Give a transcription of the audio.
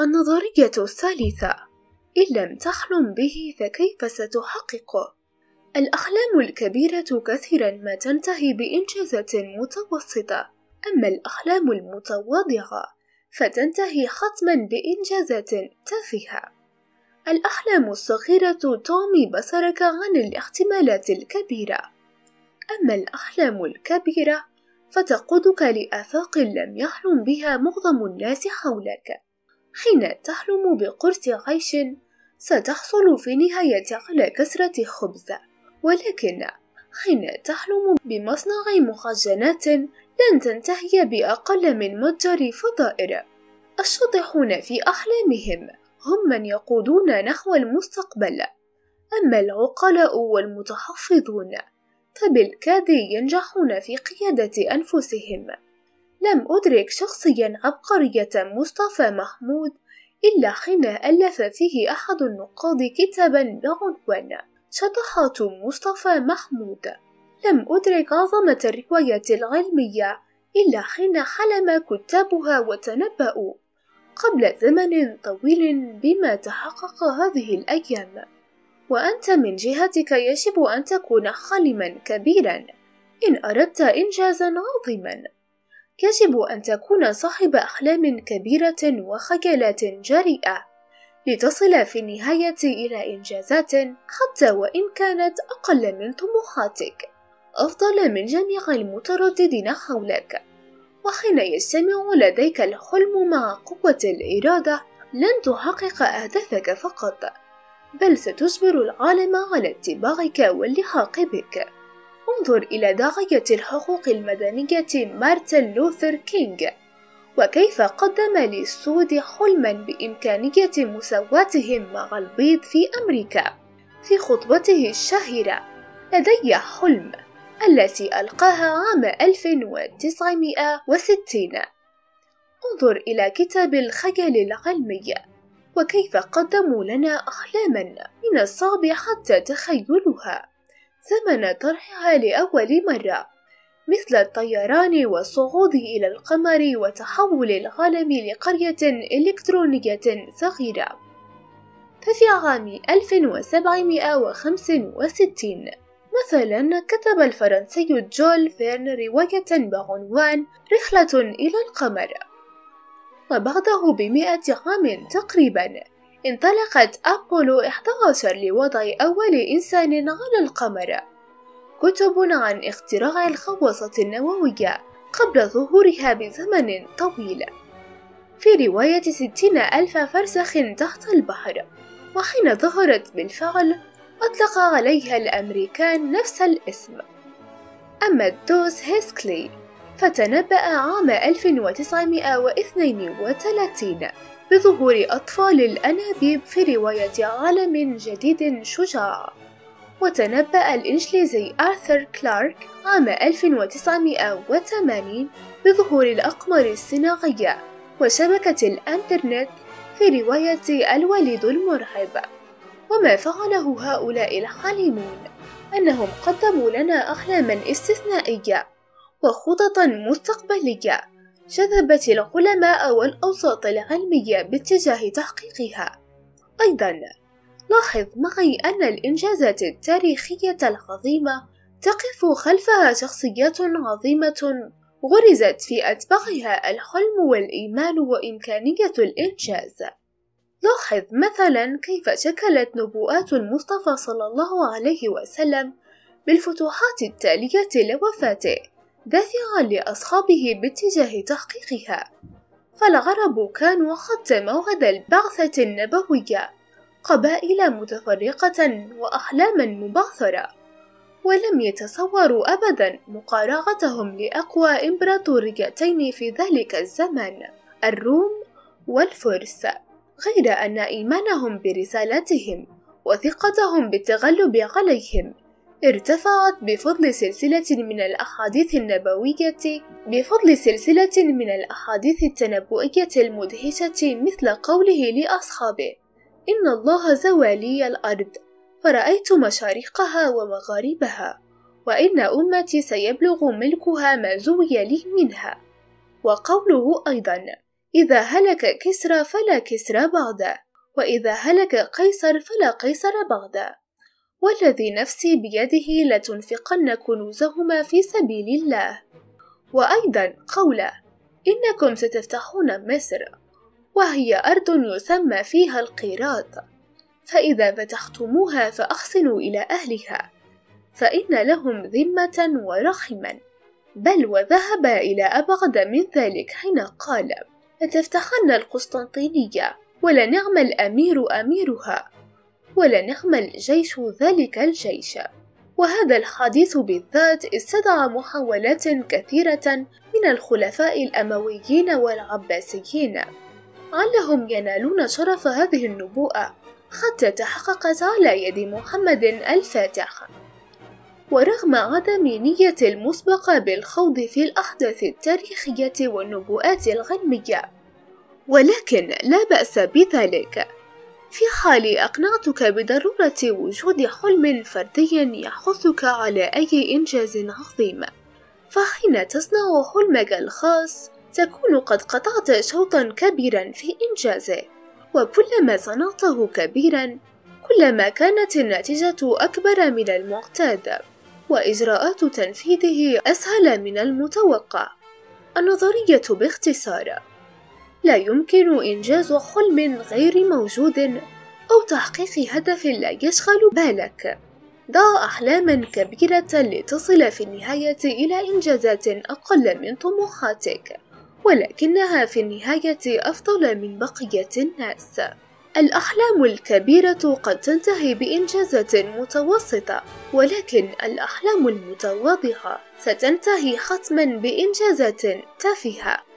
النظرية الثالثة إن لم تحلم به فكيف ستحققه؟ الأحلام الكبيرة كثيرا ما تنتهي بإنجازات متوسطة أما الأحلام المتواضعة فتنتهي حتما بإنجازات تافهة الأحلام الصغيرة تعمي بصرك عن الاحتمالات الكبيرة أما الأحلام الكبيرة فتقودك لآفاق لم يحلم بها معظم الناس حولك حين تحلم بقرص عيش ستحصل في النهاية على كسرة خبز. ولكن حين تحلم بمصنع محجنات لن تنتهي بأقل من متجر فضائر. الشاطحون في أحلامهم هم من يقودون نحو المستقبل. أما العقلاء والمتحفظون فبالكاد ينجحون في قيادة أنفسهم. لم أدرك شخصيا عبقرية مصطفى محمود إلا حين ألف فيه أحد النقاد كتابا بعنوان شطحات مصطفى محمود. لم أدرك عظمة الرواية العلمية إلا حين حلم كتابها وتنبأوا قبل زمن طويل بما تحقق هذه الأيام. وأنت من جهتك يجب أن تكون حالما كبيرا. إن أردت إنجازا عظيما. يجب أن تكون صاحب أحلام كبيرة وخجلات جريئة لتصل في النهاية إلى إنجازات حتى وإن كانت أقل من طموحاتك أفضل من جميع المترددين حولك. وحين يجتمع لديك الحلم مع قوة الإرادة لن تحقق أهدافك فقط بل ستجبر العالم على اتباعك واللحاق بك. انظر إلى داعية الحقوق المدنية مارتن لوثر كينغ. وكيف قدم للسود حلما بإمكانية مساواتهم مع البيض في أمريكا. في خطبته الشهيرة لدي حلم التي ألقاها عام 1960 انظر إلى كتاب الخيال العلمي. وكيف قدموا لنا أحلاما من الصعب حتى تخيلها. زمن طرحها لأول مرة مثل الطيران والصعود إلى القمر وتحول العالم لقرية إلكترونية صغيرة. ففي عام 1765 مثلا كتب الفرنسي جول فيرن رواية بعنوان رحلة إلى القمر وبعده بمئة عام تقريبا. انطلقت أبولو 11 لوضع أول إنسان على القمر. كتب عن اختراع الخواصة النووية قبل ظهورها بزمن طويل. في رواية ستين ألف فرسخ تحت البحر وحين ظهرت بالفعل أطلق عليها الأمريكان نفس الاسم. أما الدوس هيسكلي فتنبأ عام 1932 بظهور أطفال الأنابيب في رواية عالم جديد شجاع. وتنبأ الإنجليزي آرثر كلارك عام 1980 بظهور الأقمار الصناعية وشبكة الإنترنت في رواية الوليد المرعب. وما فعله هؤلاء الحليمون أنهم قدموا لنا أحلاما استثنائية. وخططا مستقبلية جذبت العلماء والأوساط العلمية باتجاه تحقيقها أيضا لاحظ معي أن الإنجازات التاريخية العظيمة تقف خلفها شخصيات عظيمة غرزت في أتباعها الحلم والإيمان وإمكانية الإنجاز. لاحظ مثلا كيف شكلت نبوءات المصطفى صلى الله عليه وسلم بالفتوحات التالية لوفاته دافعا لأصحابه باتجاه تحقيقها فالعرب كانوا حتى موعد البعثة النبوية قبائل متفرقة وأحلاما مبعثرة ولم يتصوروا أبدا مقارعتهم لأقوى إمبراطوريتين في ذلك الزمن الروم والفرس غير أن إيمانهم برسالتهم وثقتهم بالتغلب عليهم. ارتفعت بفضل سلسلة من الأحاديث النبوية بفضل سلسلة من الأحاديث التنبؤية المدهشة مثل قوله لأصحابه إن الله زوى لي الأرض فرأيت مشارقها ومغاربها وإن أمتي سيبلغ ملكها ما زوي لي منها. وقوله أيضا إذا هلك كسرى فلا كسرى بعده وإذا هلك قيصر فلا قيصر بعده والذي نفسي بيده لتنفقن كنوزهما في سبيل الله. وأيضا قوله إنكم ستفتحون مصر وهي أرض يسمى فيها القيراط. فإذا فتحتموها فأحسنوا إلى أهلها فإن لهم ذمة ورحما. بل وذهب إلى أبعد من ذلك حين قال لتفتحن القسطنطينية ولنعم الأمير أميرها. ولنعم الجيش ذلك الجيش. وهذا الحديث بالذات استدعى محاولات كثيرة من الخلفاء الأمويين والعباسيين. علهم ينالون شرف هذه النبوءة حتى تحققت على يد محمد الفاتح. ورغم عدم نية المسبقة بالخوض في الأحداث التاريخية والنبوءات الغنمية ولكن لا بأس بذلك. في حال أقنعتك بضرورة وجود حلم فردي يحثك على أي إنجاز عظيم فحين تصنع حلمك الخاص تكون قد قطعت شوطا كبيرا في إنجازه وكلما صنعته كبيرا كلما كانت النتيجة أكبر من المعتاد وإجراءات تنفيذه أسهل من المتوقع. النظرية باختصار لا يمكن إنجاز حلم غير موجود أو تحقيق هدف لا يشغل بالك. ضع أحلاما كبيرة لتصل في النهاية إلى إنجازات أقل من طموحاتك ولكنها في النهاية أفضل من بقية الناس. الأحلام الكبيرة قد تنتهي بإنجازات متوسطة ولكن الأحلام المتواضعة ستنتهي حتما بإنجازات تافهة.